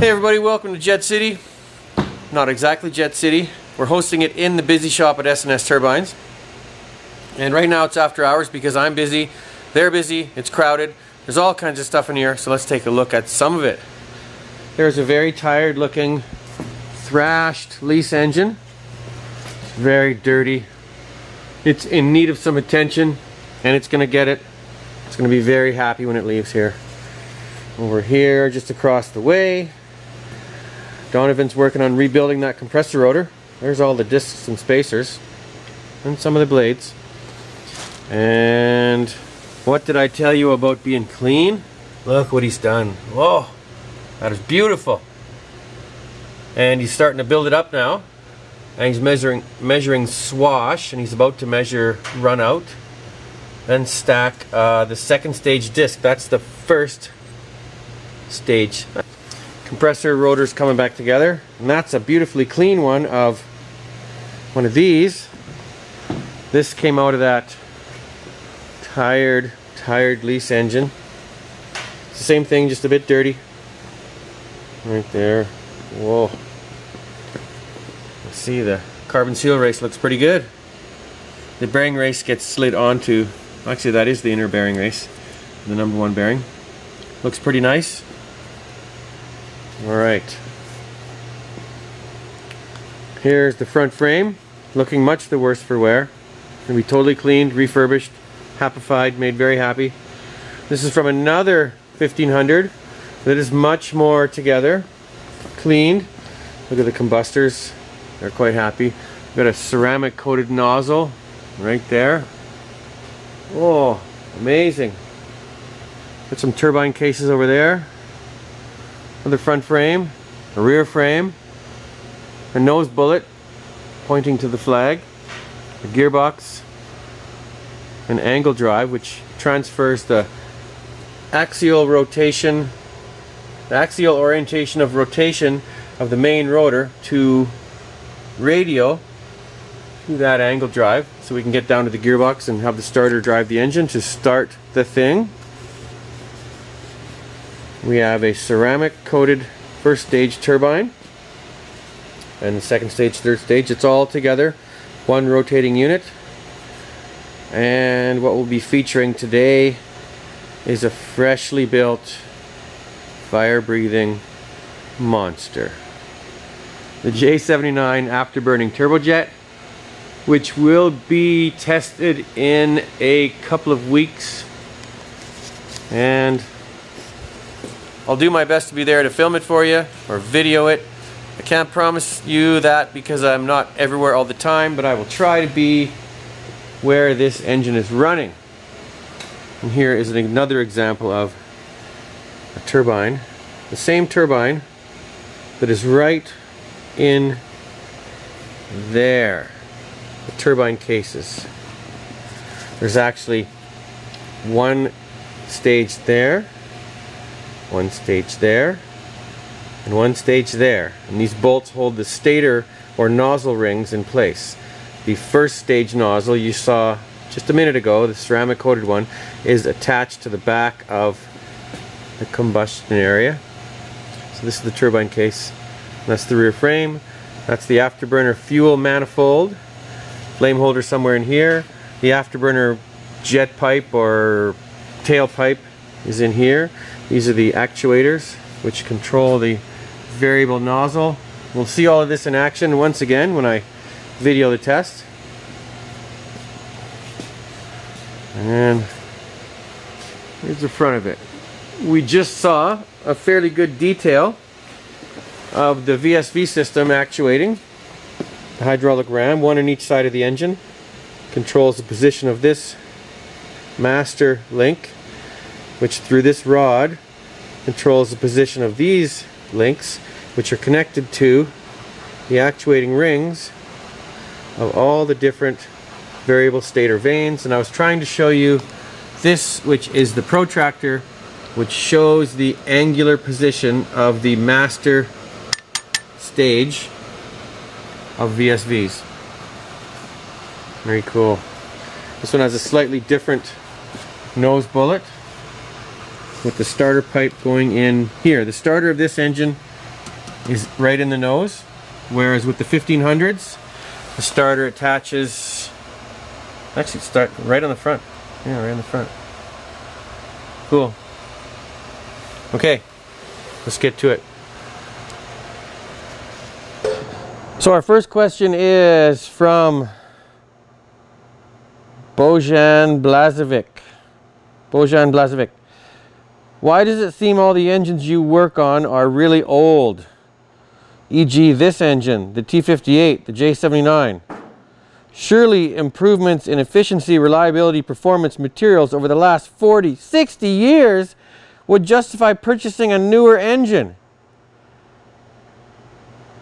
Hey everybody, welcome to Jet City. Not exactly Jet City. We're hosting it in the busy shop at S&S Turbines. And right now it's after hours because I'm busy, they're busy, it's crowded. There's all kinds of stuff in here, so let's take a look at some of it. There's a very tired looking thrashed lease engine. It's very dirty. It's in need of some attention and it's gonna get it. It's gonna be very happy when it leaves here. Over here, just across the way, Donovan's working on rebuilding that compressor rotor. There's all the discs and spacers and some of the blades. And what did I tell you about being clean? Look what he's done. Whoa, that is beautiful. And he's starting to build it up now. And he's measuring measuring swash and he's about to measure run out. Then stack uh, the second stage disc. That's the first stage compressor rotors coming back together. And that's a beautifully clean one of one of these. This came out of that tired tired lease engine. It's the same thing just a bit dirty. Right there. Whoa. Let's see the carbon seal race looks pretty good. The bearing race gets slid onto actually that is the inner bearing race the number one bearing. Looks pretty nice Alright. Here's the front frame, looking much the worse for wear. Gonna be totally cleaned, refurbished, happified, made very happy. This is from another 1500 that is much more together, cleaned. Look at the combustors, they're quite happy. Got a ceramic coated nozzle right there. Oh, amazing. Got some turbine cases over there the front frame, a rear frame, a nose bullet pointing to the flag, a gearbox, an angle drive which transfers the axial rotation, the axial orientation of rotation of the main rotor to radial to that angle drive so we can get down to the gearbox and have the starter drive the engine to start the thing. We have a ceramic coated first stage turbine and second stage, third stage. It's all together, one rotating unit. And what we'll be featuring today is a freshly built fire breathing monster. The J79 afterburning turbojet which will be tested in a couple of weeks and I'll do my best to be there to film it for you or video it. I can't promise you that because I'm not everywhere all the time, but I will try to be where this engine is running. And here is another example of a turbine. The same turbine that is right in there. The turbine cases. There's actually one stage there one stage there and one stage there. And these bolts hold the stator or nozzle rings in place. The first stage nozzle you saw just a minute ago the ceramic coated one is attached to the back of the combustion area. So this is the turbine case. That's the rear frame. That's the afterburner fuel manifold. Flame holder somewhere in here. The afterburner jet pipe or tailpipe is in here. These are the actuators which control the variable nozzle. We'll see all of this in action once again when I video the test. And here's the front of it. We just saw a fairly good detail of the VSV system actuating the hydraulic ram, one on each side of the engine. Controls the position of this master link which through this rod controls the position of these links which are connected to the actuating rings of all the different variable stator vanes and I was trying to show you this which is the protractor which shows the angular position of the master stage of VSVs. Very cool. This one has a slightly different nose bullet with the starter pipe going in here. The starter of this engine is right in the nose, whereas with the 1500s, the starter attaches, actually start right on the front. Yeah, right on the front. Cool. Okay, let's get to it. So our first question is from Bojan Blazevic. Bojan Blazevic. Why does it seem all the engines you work on are really old? E.g. this engine, the T58, the J79. Surely improvements in efficiency, reliability, performance, materials over the last 40, 60 years would justify purchasing a newer engine.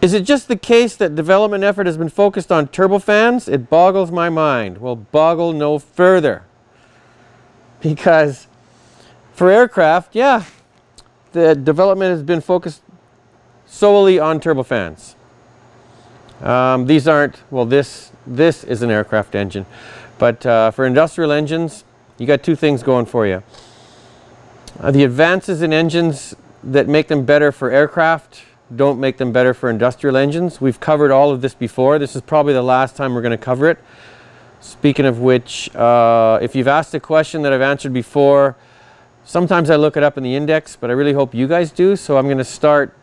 Is it just the case that development effort has been focused on turbofans? It boggles my mind. Well, boggle no further. Because for aircraft, yeah, the development has been focused solely on turbofans. Um, these aren't, well, this, this is an aircraft engine. But uh, for industrial engines, you got two things going for you. Uh, the advances in engines that make them better for aircraft don't make them better for industrial engines. We've covered all of this before. This is probably the last time we're going to cover it. Speaking of which, uh, if you've asked a question that I've answered before, sometimes I look it up in the index, but I really hope you guys do. So I'm going to start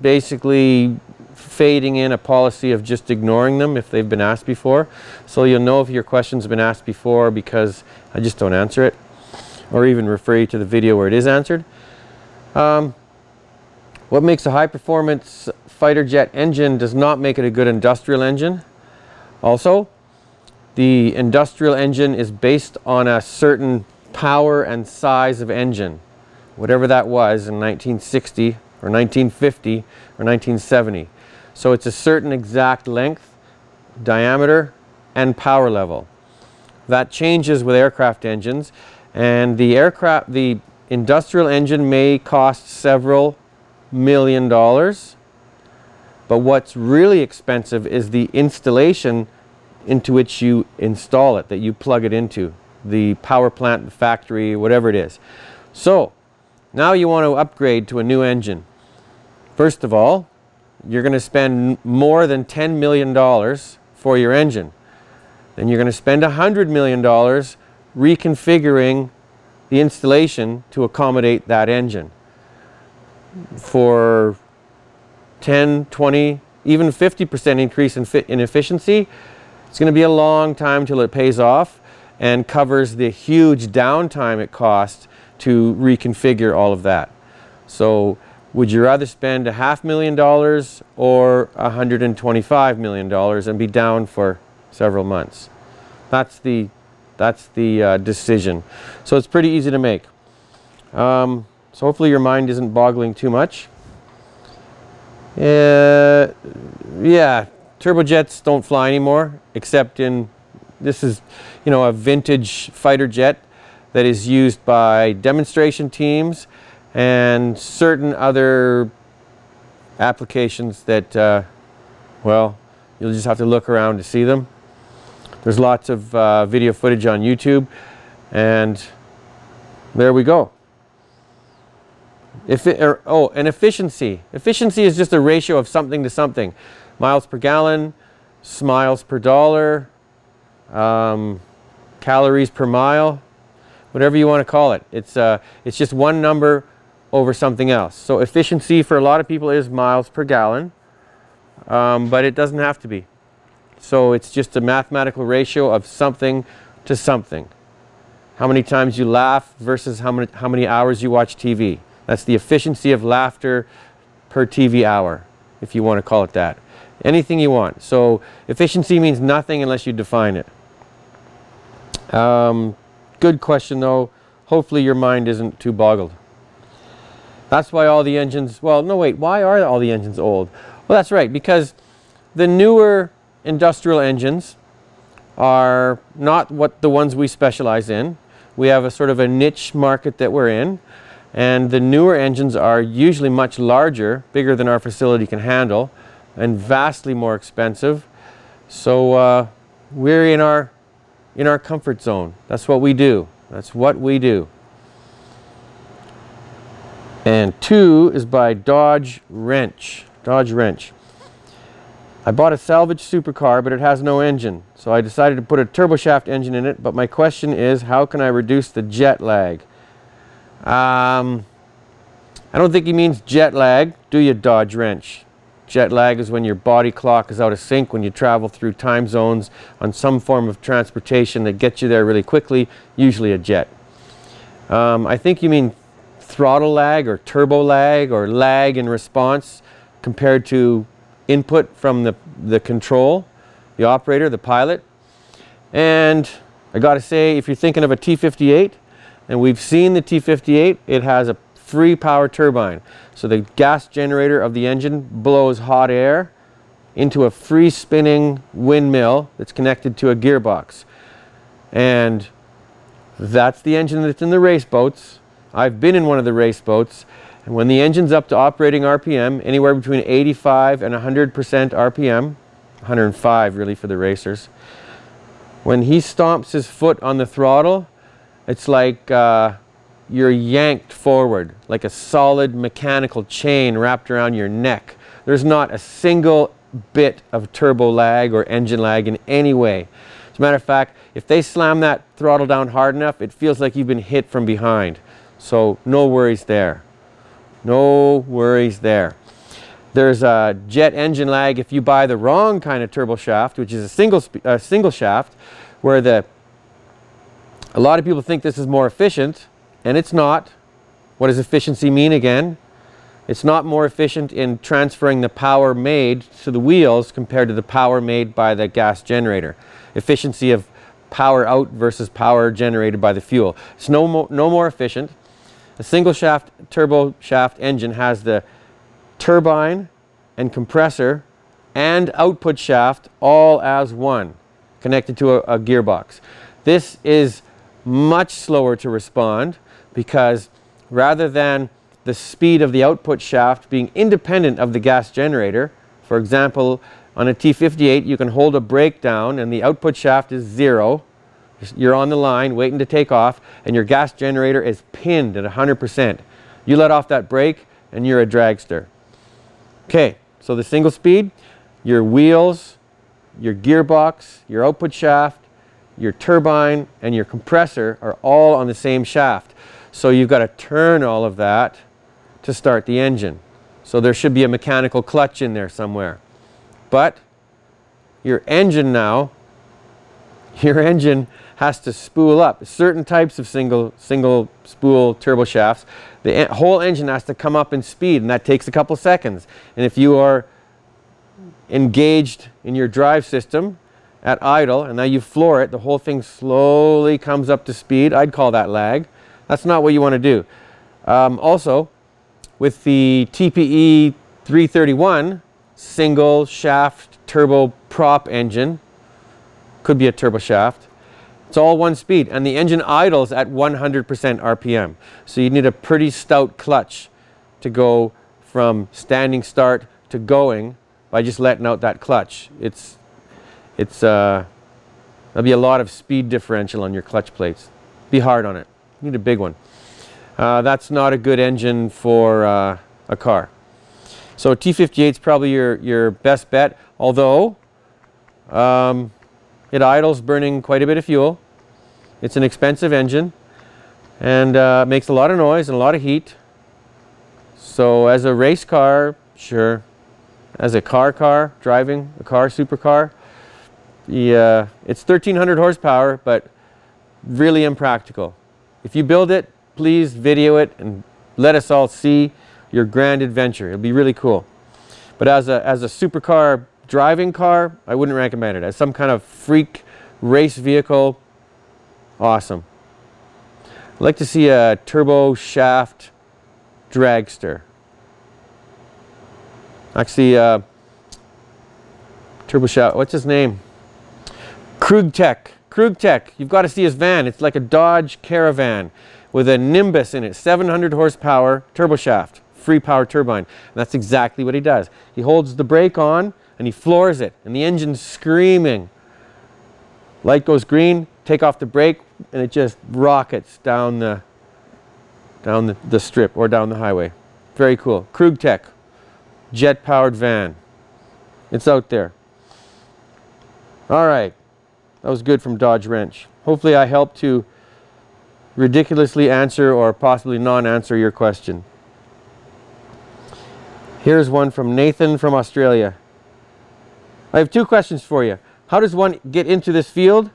basically fading in a policy of just ignoring them if they've been asked before. So you'll know if your question's been asked before because I just don't answer it or even refer you to the video where it is answered. Um, what makes a high performance fighter jet engine does not make it a good industrial engine. Also, the industrial engine is based on a certain power and size of engine, whatever that was in 1960 or 1950 or 1970. So it's a certain exact length, diameter, and power level. That changes with aircraft engines and the aircraft, the industrial engine may cost several million dollars. But what's really expensive is the installation into which you install it, that you plug it into. The power plant, the factory, whatever it is. So, now you want to upgrade to a new engine. First of all, you're going to spend more than $10 million for your engine. Then you're going to spend $100 million reconfiguring the installation to accommodate that engine for 10, 20, even 50% increase in, in efficiency, it's going to be a long time till it pays off and covers the huge downtime it costs to reconfigure all of that. So would you rather spend a half million dollars or $125 million and be down for several months? That's the that's the uh, decision. So it's pretty easy to make. Um, so hopefully your mind isn't boggling too much. Uh, yeah, turbojets don't fly anymore, except in, this is, you know, a vintage fighter jet that is used by demonstration teams and certain other applications that, uh, well, you'll just have to look around to see them. There's lots of uh, video footage on YouTube and there we go. If it, or, oh, and efficiency. Efficiency is just a ratio of something to something. Miles per gallon, smiles per dollar, um, calories per mile, whatever you want to call it. It's, uh, it's just one number over something else. So efficiency for a lot of people is miles per gallon, um, but it doesn't have to be. So it's just a mathematical ratio of something to something. How many times you laugh versus how many, how many hours you watch TV. That's the efficiency of laughter per TV hour, if you want to call it that. Anything you want. So efficiency means nothing unless you define it. Um, good question though. Hopefully your mind isn't too boggled. That's why all the engines, well, no wait, why are all the engines old? Well, that's right, because the newer industrial engines are not what the ones we specialize in. We have a sort of a niche market that we're in and the newer engines are usually much larger, bigger than our facility can handle and vastly more expensive. So uh, we're in our, in our comfort zone. That's what we do. That's what we do. And two is by Dodge Wrench. Dodge wrench. I bought a salvage supercar, but it has no engine. So I decided to put a turboshaft engine in it. But my question is, how can I reduce the jet lag? Um, I don't think he means jet lag, do you, Dodge wrench? Jet lag is when your body clock is out of sync when you travel through time zones on some form of transportation that gets you there really quickly, usually a jet. Um, I think you mean throttle lag or turbo lag or lag in response compared to input from the, the control, the operator, the pilot. And I got to say, if you're thinking of a T58, and we've seen the T58, it has a free power turbine. So the gas generator of the engine blows hot air into a free spinning windmill that's connected to a gearbox. And that's the engine that's in the race boats. I've been in one of the race boats and when the engine's up to operating RPM, anywhere between 85 and 100% RPM, 105 really for the racers, when he stomps his foot on the throttle, it's like uh, you're yanked forward, like a solid mechanical chain wrapped around your neck. There's not a single bit of turbo lag or engine lag in any way. As a matter of fact, if they slam that throttle down hard enough, it feels like you've been hit from behind. So no worries there. No worries there. There's a jet engine lag if you buy the wrong kind of turbo shaft, which is a single, a single shaft, where the a lot of people think this is more efficient, and it's not. What does efficiency mean again? It's not more efficient in transferring the power made to the wheels compared to the power made by the gas generator. Efficiency of power out versus power generated by the fuel. It's no, mo no more efficient. A single shaft turbo shaft engine has the turbine and compressor and output shaft all as one connected to a, a gearbox. This is much slower to respond because rather than the speed of the output shaft being independent of the gas generator, for example, on a T58 you can hold a brake down and the output shaft is zero you're on the line waiting to take off and your gas generator is pinned at 100%. You let off that brake and you're a dragster. Okay, so the single speed, your wheels, your gearbox, your output shaft, your turbine, and your compressor are all on the same shaft. So you've got to turn all of that to start the engine. So there should be a mechanical clutch in there somewhere. But your engine now, your engine has to spool up. Certain types of single, single spool turbo shafts, the whole engine has to come up in speed and that takes a couple seconds. And if you are engaged in your drive system at idle and now you floor it, the whole thing slowly comes up to speed. I'd call that lag. That's not what you want to do. Um, also, with the TPE 331 single shaft turbo prop engine, could be a turbo shaft, it's all one speed and the engine idles at 100% RPM. So you need a pretty stout clutch to go from standing start to going by just letting out that clutch. It's, it's, uh, there'll be a lot of speed differential on your clutch plates. Be hard on it. You need a big one. Uh, that's not a good engine for uh, a car. So T58 is probably your, your best bet, although um, it idles burning quite a bit of fuel. It's an expensive engine and uh, makes a lot of noise and a lot of heat. So as a race car, sure. As a car car, driving a car, supercar, yeah, it's 1300 horsepower, but really impractical. If you build it, please video it and let us all see your grand adventure. It'll be really cool. But as a, as a supercar driving car, I wouldn't recommend it. As some kind of freak race vehicle, awesome. I'd like to see a turbo shaft dragster. Actually, uh, turbo shaft, what's his name? Krugtech. Krugtech, you've got to see his van. It's like a Dodge Caravan with a Nimbus in it, 700 horsepower turbo shaft, free power turbine. And that's exactly what he does. He holds the brake on, and he floors it and the engine's screaming. Light goes green, take off the brake and it just rockets down the down the, the strip or down the highway. Very cool. Krugtech. jet powered van. It's out there. All right. That was good from Dodge Wrench. Hopefully I helped to ridiculously answer or possibly non-answer your question. Here's one from Nathan from Australia. I have two questions for you. How does one get into this field?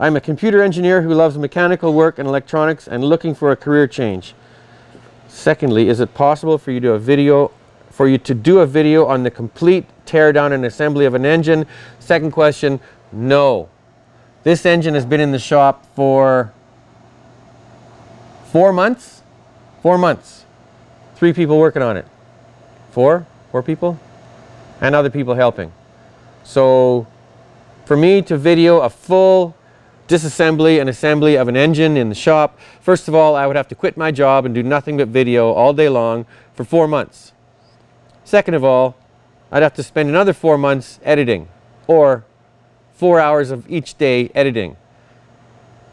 I'm a computer engineer who loves mechanical work and electronics and looking for a career change. Secondly, is it possible for you to a video for you to do a video on the complete teardown and assembly of an engine? Second question, no. This engine has been in the shop for four months. Four months. Three people working on it. Four? Four people? And other people helping. So for me to video a full disassembly and assembly of an engine in the shop, first of all, I would have to quit my job and do nothing but video all day long for four months. Second of all, I'd have to spend another four months editing or four hours of each day editing.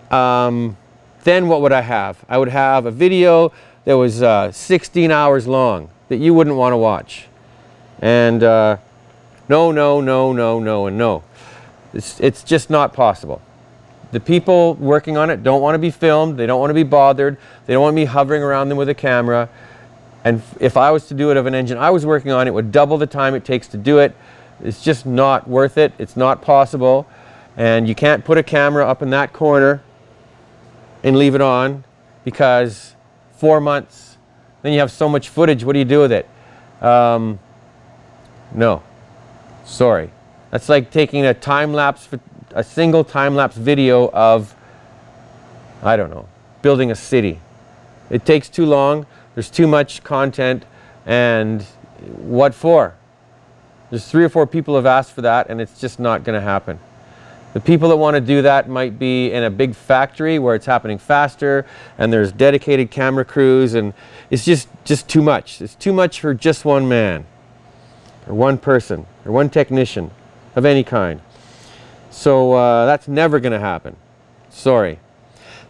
Um, then what would I have? I would have a video that was uh, 16 hours long that you wouldn't want to watch. And uh, no, no, no, no, no, and no. It's, it's just not possible. The people working on it don't want to be filmed. They don't want to be bothered. They don't want me hovering around them with a camera. And if I was to do it of an engine I was working on, it would double the time it takes to do it. It's just not worth it. It's not possible. And you can't put a camera up in that corner and leave it on because four months, then you have so much footage. What do you do with it? Um, no. Sorry. That's like taking a time lapse, a single time lapse video of, I don't know, building a city. It takes too long. There's too much content. And what for? There's three or four people have asked for that and it's just not going to happen. The people that want to do that might be in a big factory where it's happening faster and there's dedicated camera crews and it's just, just too much. It's too much for just one man or one person or one technician of any kind. So uh, that's never going to happen. Sorry.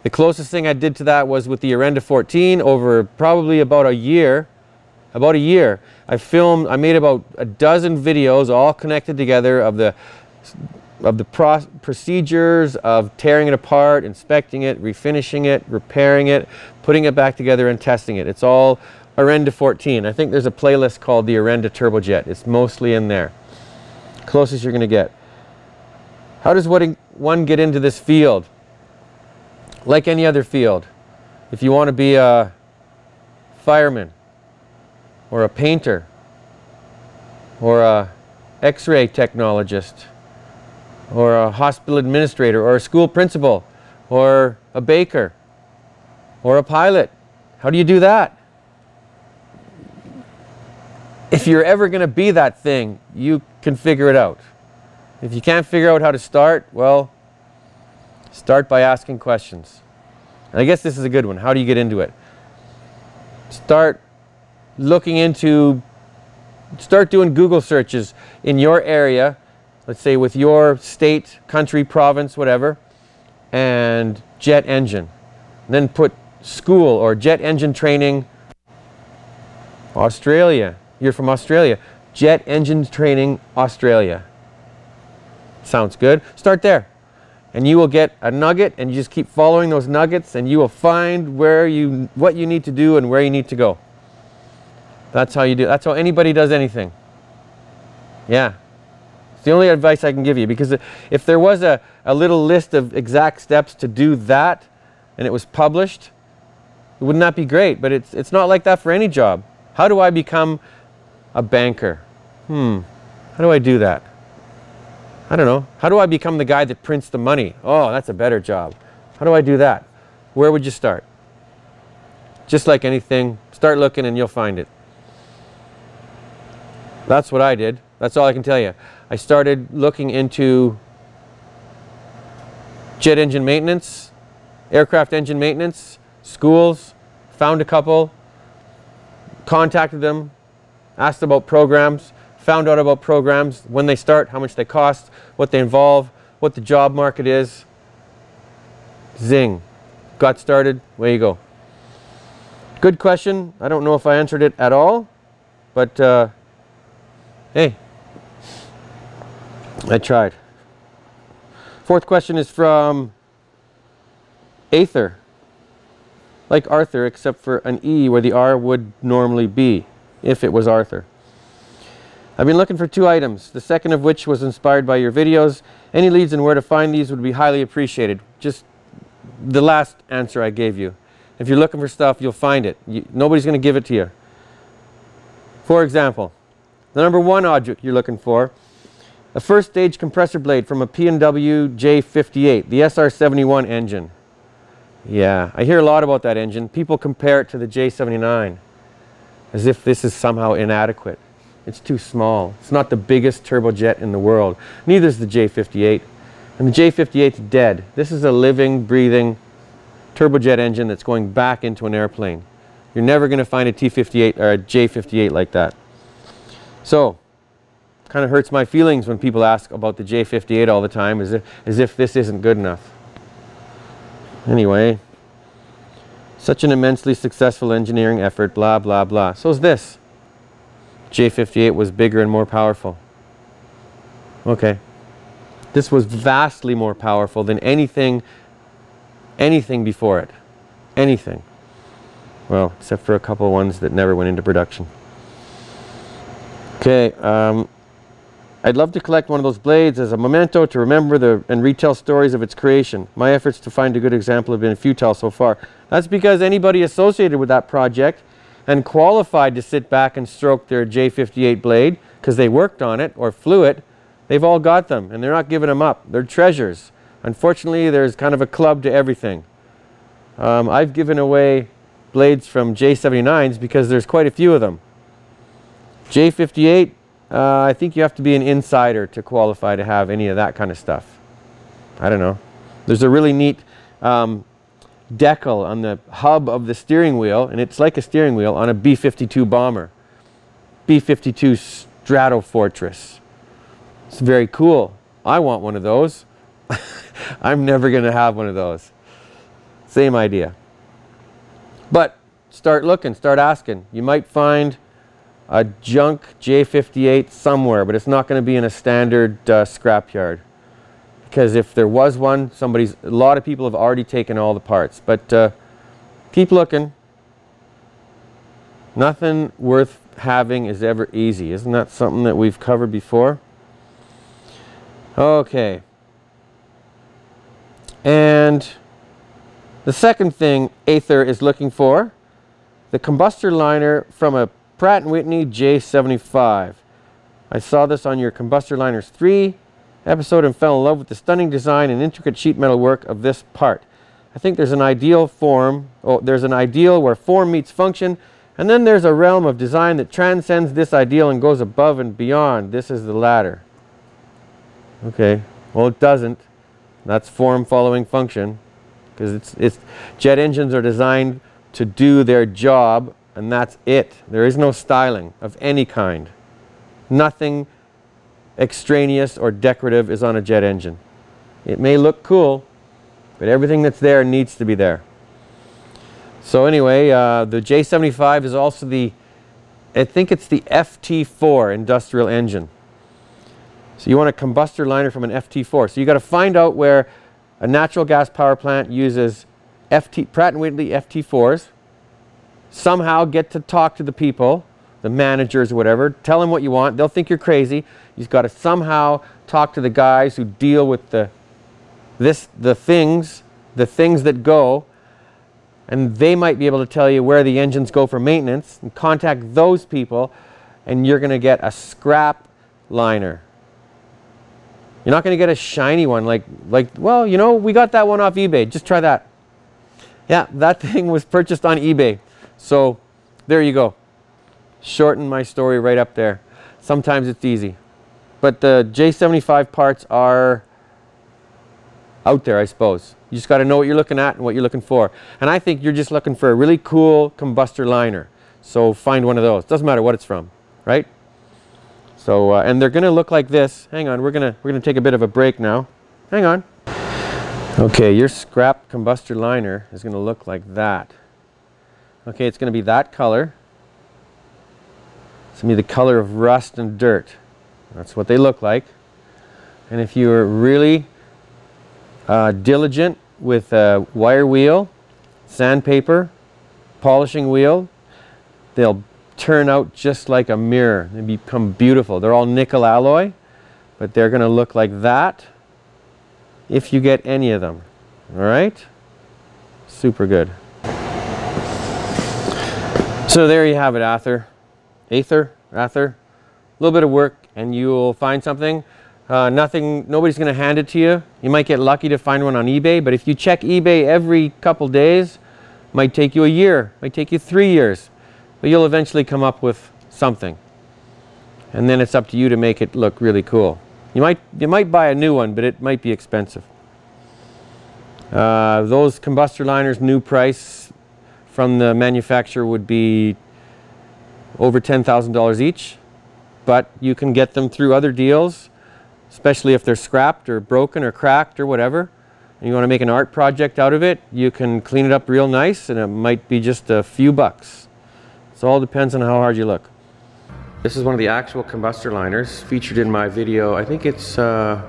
The closest thing I did to that was with the Orenda 14 over probably about a year about a year. I filmed, I made about a dozen videos all connected together of the of the pro procedures of tearing it apart, inspecting it, refinishing it, repairing it, putting it back together and testing it. It's all Orenda 14. I think there's a playlist called the Orenda Turbojet. It's mostly in there. Closest you're going to get. How does one get into this field? Like any other field. If you want to be a fireman, or a painter or a x-ray technologist or a hospital administrator or a school principal or a baker or a pilot. How do you do that? If you're ever going to be that thing, you can figure it out. If you can't figure out how to start, well, start by asking questions. And I guess this is a good one. How do you get into it? Start looking into, start doing Google searches in your area, let's say with your state, country, province, whatever, and jet engine. And then put school or jet engine training, Australia. You're from Australia. Jet engine training, Australia. Sounds good. Start there. And you will get a nugget and you just keep following those nuggets and you will find where you, what you need to do and where you need to go. That's how you do That's how anybody does anything. Yeah. It's the only advice I can give you because if there was a, a little list of exact steps to do that and it was published, it would not be great, but it's, it's not like that for any job. How do I become a banker? Hmm, how do I do that? I don't know. How do I become the guy that prints the money? Oh, that's a better job. How do I do that? Where would you start? Just like anything, start looking and you'll find it. That's what I did. That's all I can tell you. I started looking into jet engine maintenance, aircraft engine maintenance, schools, found a couple, contacted them, asked about programs, found out about programs, when they start, how much they cost, what they involve, what the job market is. Zing. Got started, way you go. Good question. I don't know if I answered it at all, but uh, Hey, I tried. Fourth question is from Aether. Like Arthur, except for an E where the R would normally be, if it was Arthur. I've been looking for two items, the second of which was inspired by your videos. Any leads on where to find these would be highly appreciated. Just the last answer I gave you. If you're looking for stuff, you'll find it. You, nobody's going to give it to you. For example, the number one object you're looking for, a first stage compressor blade from a P&W J58, the SR71 engine. Yeah, I hear a lot about that engine. People compare it to the J79 as if this is somehow inadequate. It's too small. It's not the biggest turbojet in the world. Neither is the J58. And the J58 is dead. This is a living, breathing turbojet engine that's going back into an airplane. You're never going to find a T58 or a J58 like that. So, kind of hurts my feelings when people ask about the J58 all the time as if, as if this isn't good enough. Anyway, such an immensely successful engineering effort, blah, blah, blah. So is this. J58 was bigger and more powerful. Okay. This was vastly more powerful than anything, anything before it. Anything. Well, except for a couple ones that never went into production. Okay, um, I'd love to collect one of those blades as a memento to remember the, and retell stories of its creation. My efforts to find a good example have been futile so far. That's because anybody associated with that project and qualified to sit back and stroke their J58 blade because they worked on it or flew it, they've all got them and they're not giving them up. They're treasures. Unfortunately, there's kind of a club to everything. Um, I've given away blades from J79s because there's quite a few of them. J58, uh, I think you have to be an insider to qualify to have any of that kind of stuff. I don't know. There's a really neat um, decal on the hub of the steering wheel, and it's like a steering wheel on a B-52 bomber. B-52 Stratofortress. It's very cool. I want one of those. I'm never going to have one of those. Same idea. But start looking, start asking. You might find a junk J58 somewhere, but it's not going to be in a standard uh, scrapyard because if there was one, somebody's, a lot of people have already taken all the parts. But uh, keep looking. Nothing worth having is ever easy. Isn't that something that we've covered before? Okay. And the second thing Aether is looking for, the combustor liner from a Pratt & Whitney J75. I saw this on your Combustor Liners 3 episode and fell in love with the stunning design and intricate sheet metal work of this part. I think there's an ideal form, oh, there's an ideal where form meets function, and then there's a realm of design that transcends this ideal and goes above and beyond. This is the latter. Okay, well it doesn't. That's form following function because it's, it's jet engines are designed to do their job and that's it. There is no styling of any kind. Nothing extraneous or decorative is on a jet engine. It may look cool, but everything that's there needs to be there. So anyway, uh, the J75 is also the, I think it's the FT4 industrial engine. So you want a combustor liner from an FT4. So you got to find out where a natural gas power plant uses FT, Pratt & Whitney FT4s. Somehow get to talk to the people, the managers or whatever. Tell them what you want. They'll think you're crazy. You've got to somehow talk to the guys who deal with the, this, the things, the things that go, and they might be able to tell you where the engines go for maintenance and contact those people and you're going to get a scrap liner. You're not going to get a shiny one like, like, well, you know, we got that one off eBay. Just try that. Yeah, that thing was purchased on eBay. So there you go. Shorten my story right up there. Sometimes it's easy. But the J75 parts are out there, I suppose. You just got to know what you're looking at and what you're looking for. And I think you're just looking for a really cool combustor liner. So find one of those. Doesn't matter what it's from, right? So, uh, and they're going to look like this. Hang on, we're going to we're going to take a bit of a break now. Hang on. Okay, your scrap combustor liner is going to look like that. Okay, it's going to be that color. It's going to be the color of rust and dirt. That's what they look like. And if you're really uh, diligent with a wire wheel, sandpaper, polishing wheel, they'll turn out just like a mirror. They become beautiful. They're all nickel alloy, but they're going to look like that if you get any of them. All right? Super good. So there you have it, Ather. Aether, Ather. A little bit of work and you'll find something. Uh, nothing, nobody's going to hand it to you. You might get lucky to find one on eBay, but if you check eBay every couple days, might take you a year, might take you three years, but you'll eventually come up with something. And then it's up to you to make it look really cool. You might, you might buy a new one, but it might be expensive. Uh, those combustor liners, new price from the manufacturer would be over $10,000 each, but you can get them through other deals especially if they're scrapped or broken or cracked or whatever and you want to make an art project out of it you can clean it up real nice and it might be just a few bucks. So all depends on how hard you look. This is one of the actual combustor liners featured in my video. I think it's uh,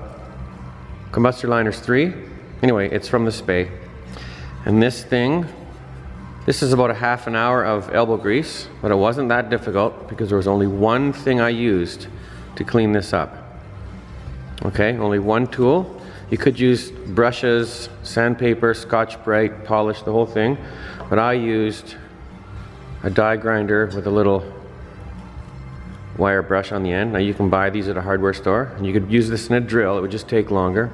combustor liners 3 anyway it's from the Spey and this thing this is about a half an hour of elbow grease but it wasn't that difficult because there was only one thing I used to clean this up Okay, only one tool. You could use brushes, sandpaper, Scotch-Brite, polish the whole thing, but I used a die grinder with a little wire brush on the end. Now you can buy these at a hardware store, and you could use this in a drill, it would just take longer.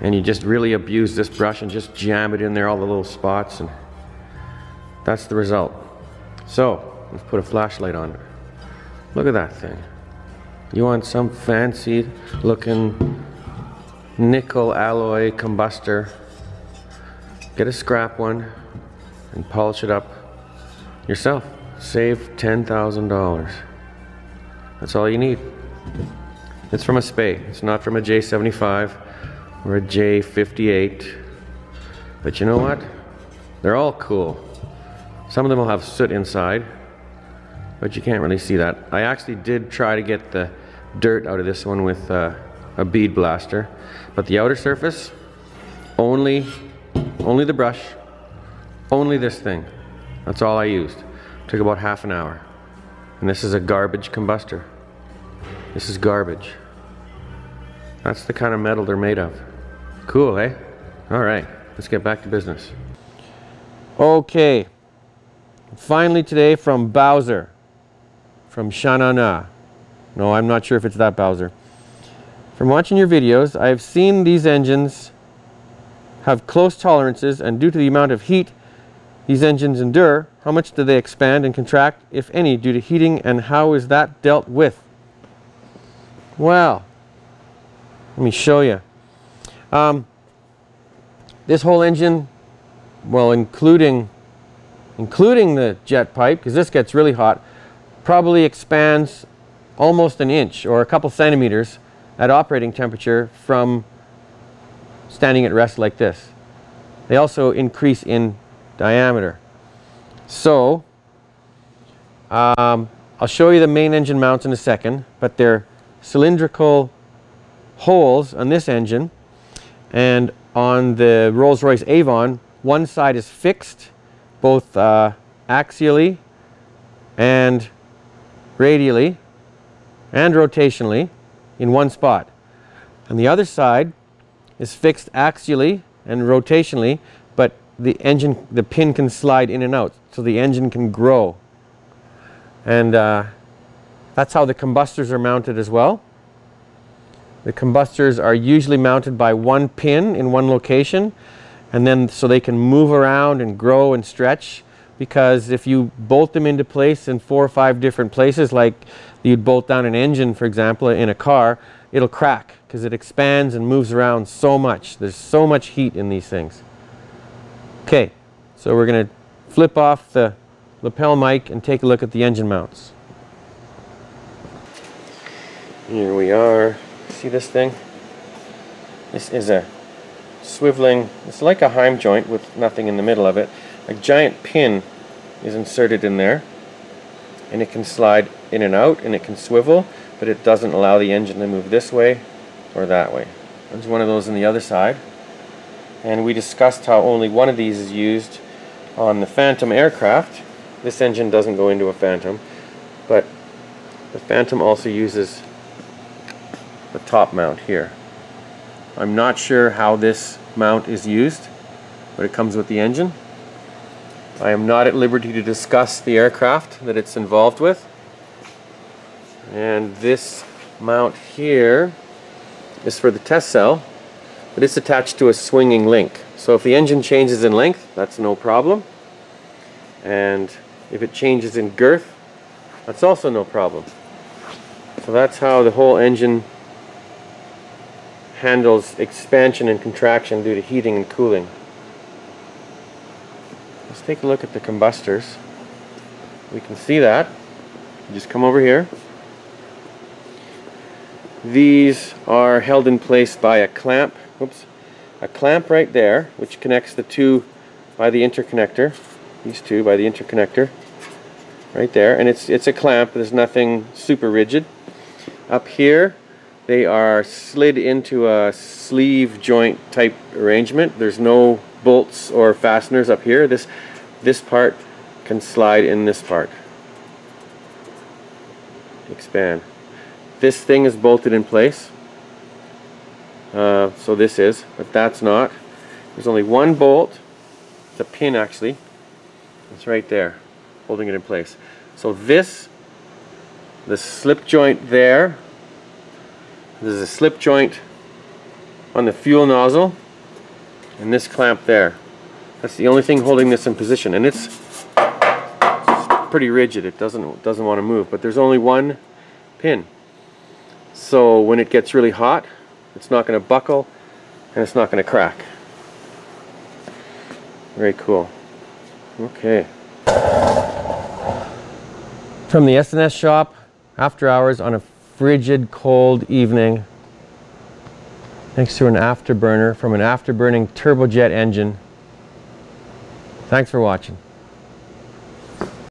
And you just really abuse this brush and just jam it in there, all the little spots, and that's the result. So, let's put a flashlight on it. Look at that thing. You want some fancy looking nickel alloy combustor. Get a scrap one and polish it up yourself. Save $10,000. That's all you need. It's from a Spey. It's not from a J75 or a J58. But you know what? They're all cool. Some of them will have soot inside, but you can't really see that. I actually did try to get the dirt out of this one with uh, a bead blaster. But the outer surface, only, only the brush, only this thing. That's all I used. Took about half an hour. And this is a garbage combustor. This is garbage. That's the kind of metal they're made of. Cool, eh? All right, let's get back to business. Okay, finally today from Bowser, from Shanana. No, I'm not sure if it's that Bowser. From watching your videos, I have seen these engines have close tolerances and due to the amount of heat these engines endure, how much do they expand and contract, if any, due to heating and how is that dealt with? Well, let me show you. Um, this whole engine, well, including including the jet pipe, because this gets really hot, probably expands almost an inch or a couple centimeters at operating temperature from standing at rest like this. They also increase in diameter. So, um, I'll show you the main engine mounts in a second, but they're cylindrical holes on this engine and on the Rolls-Royce Avon, one side is fixed both uh, axially and radially and rotationally in one spot. And the other side is fixed axially and rotationally, but the engine, the pin can slide in and out, so the engine can grow. And uh, that's how the combustors are mounted as well. The combustors are usually mounted by one pin in one location, and then so they can move around and grow and stretch because if you bolt them into place in four or five different places like you'd bolt down an engine, for example, in a car, it'll crack because it expands and moves around so much. There's so much heat in these things. Okay, so we're going to flip off the lapel mic and take a look at the engine mounts. Here we are. See this thing? This is a swiveling, it's like a Heim joint with nothing in the middle of it. A giant pin is inserted in there and it can slide in and out and it can swivel but it doesn't allow the engine to move this way or that way. There's one of those on the other side. And we discussed how only one of these is used on the Phantom aircraft. This engine doesn't go into a Phantom, but the Phantom also uses the top mount here. I'm not sure how this mount is used, but it comes with the engine. I am not at liberty to discuss the aircraft that it's involved with. And this mount here is for the test cell, but it's attached to a swinging link. So if the engine changes in length, that's no problem. And if it changes in girth, that's also no problem. So that's how the whole engine handles expansion and contraction due to heating and cooling. Let's take a look at the combustors. We can see that. Just come over here. These are held in place by a clamp. Oops. A clamp right there, which connects the two by the interconnector. These two by the interconnector. Right there. And it's it's a clamp. There's nothing super rigid. Up here they are slid into a sleeve joint type arrangement. There's no bolts or fasteners up here. This, this part can slide in this part. Expand. This thing is bolted in place. Uh, so this is, but that's not. There's only one bolt. It's a pin actually. It's right there, holding it in place. So this, the slip joint there, there's a slip joint on the fuel nozzle and this clamp there. That's the only thing holding this in position and it's, it's pretty rigid. It doesn't doesn't want to move, but there's only one pin. So when it gets really hot, it's not going to buckle and it's not going to crack. Very cool. Okay. From the S&S shop, after hours on a frigid, cold evening next to an afterburner from an afterburning turbojet engine. Thanks for watching.